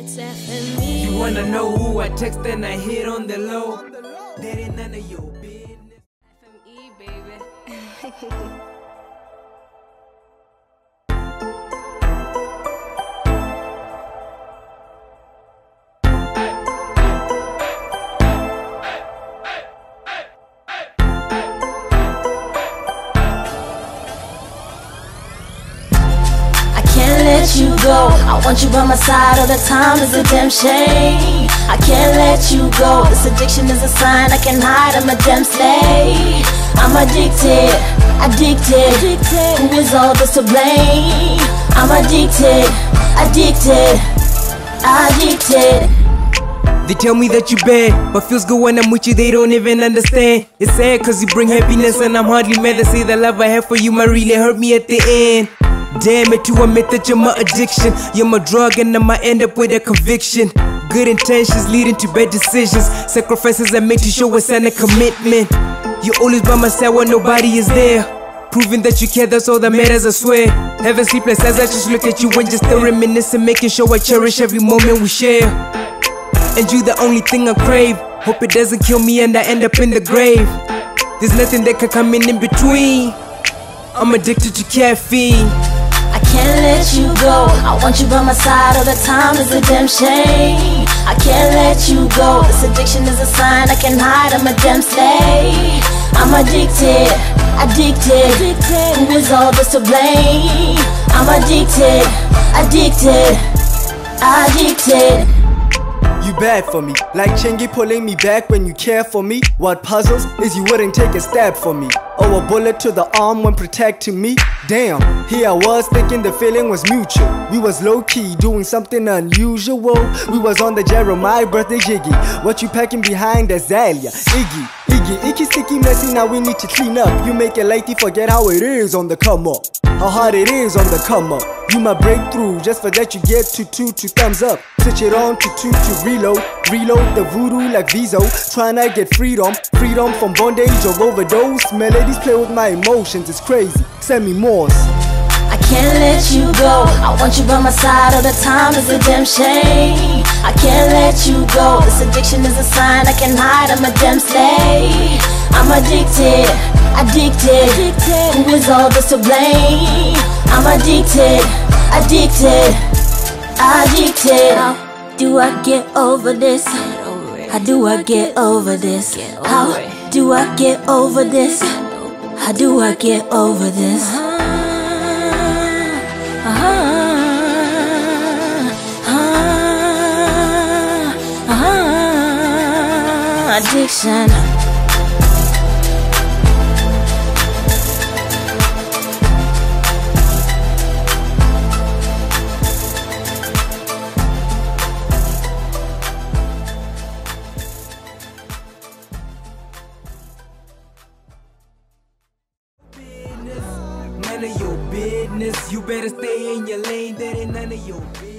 It's FME. You wanna know who I text and I hit on the low? That ain't none of your business. FME, baby. let you go. I want you by my side all the time. It's a damn shame. I can't let you go. This addiction is a sign I can hide. I'm a damn slave. I'm addicted, addicted. Who is all this to blame? I'm addicted, addicted, addicted. They tell me that you bad, but feels good when I'm with you, they don't even understand. It's sad cause you bring happiness and I'm hardly mad to say the love I have for you might really hurt me at the end. Damn it to admit that you're my addiction. You're my drug and I might end up with a conviction. Good intentions leading to bad decisions. Sacrifices I make to show a sign of commitment. You're always by my side when nobody is there. Proving that you care, that's all that matters, I swear. Having sleepless as I just look at you and just still reminiscing, making sure I cherish every moment we share. And you the only thing I crave. Hope it doesn't kill me and I end up in the grave. There's nothing that can come in in between. I'm addicted to caffeine. I can't let you go. I want you by my side all the time. It's a damn shame. I can't let you go. This addiction is a sign I can't hide. I'm a damn slave. I'm addicted, addicted. Who is all this to blame? I'm addicted, addicted, addicted. You bad for me, like Chingy pulling me back when you care for me. What puzzles is you wouldn't take a stab for me. Oh, a bullet to the arm when protecting me. Damn, here I was thinking the feeling was mutual. We was low key doing something unusual. We was on the Jeremih birthday jiggy. What you packing behind Azalea? Iggy, Iggy, icky, sticky, messy. Now we need to clean up. You make it you forget how it is on the come up. How hard it is on the come up. You my breakthrough, just for that you get two two two thumbs up. Switch it on to two to reload, reload the voodoo like Viso. Tryna get freedom, freedom from bondage or overdose. Melodies play with my emotions, it's crazy. Send me more. I can't let you go. I want you by my side all the time. It's a damn shame. I can't let you go. This addiction is a sign I can hide. I'm a damn slave. I'm addicted, addicted. Who is all this to blame? I'm addicted, addicted, addicted. How do I get over this? How do I get over this? How do I get over this? How do I get over this? Addiction. None of your business. You better stay in your lane. That ain't none of your business.